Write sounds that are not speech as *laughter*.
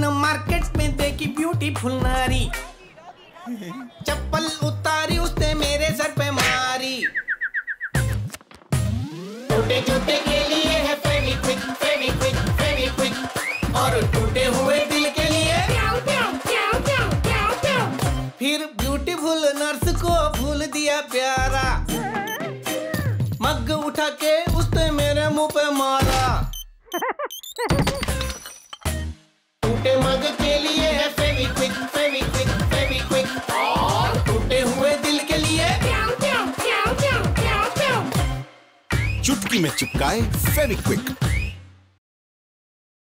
दिन मार्केट में देखी ब्यूटीफुल नारी। चप्पल उतारी उसने मेरे सर पे मारी। टूटे जूते के लिए है फेविक्विक फेविक्विक फेविक्विक और टूटे हुए दिल के लिए फिर ब्यूटीफुल नर्स को भूल दिया प्यारा। मग उठा के उसने मेरे मुँह पे मारा। *laughs* चुटकी में चिपकाए फेविक्विक।